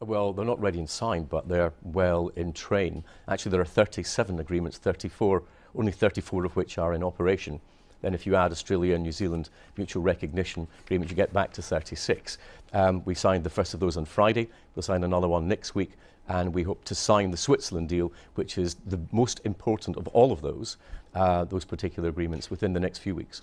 Well, they're not ready and signed, but they're well in train. Actually, there are 37 agreements, 34, only 34 of which are in operation. Then, if you add Australia and New Zealand mutual recognition agreement, you get back to 36. Um, we signed the first of those on Friday. We'll sign another one next week, and we hope to sign the Switzerland deal, which is the most important of all of those, uh, those particular agreements, within the next few weeks.